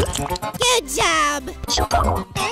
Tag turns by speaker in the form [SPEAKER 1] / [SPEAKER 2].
[SPEAKER 1] Good job!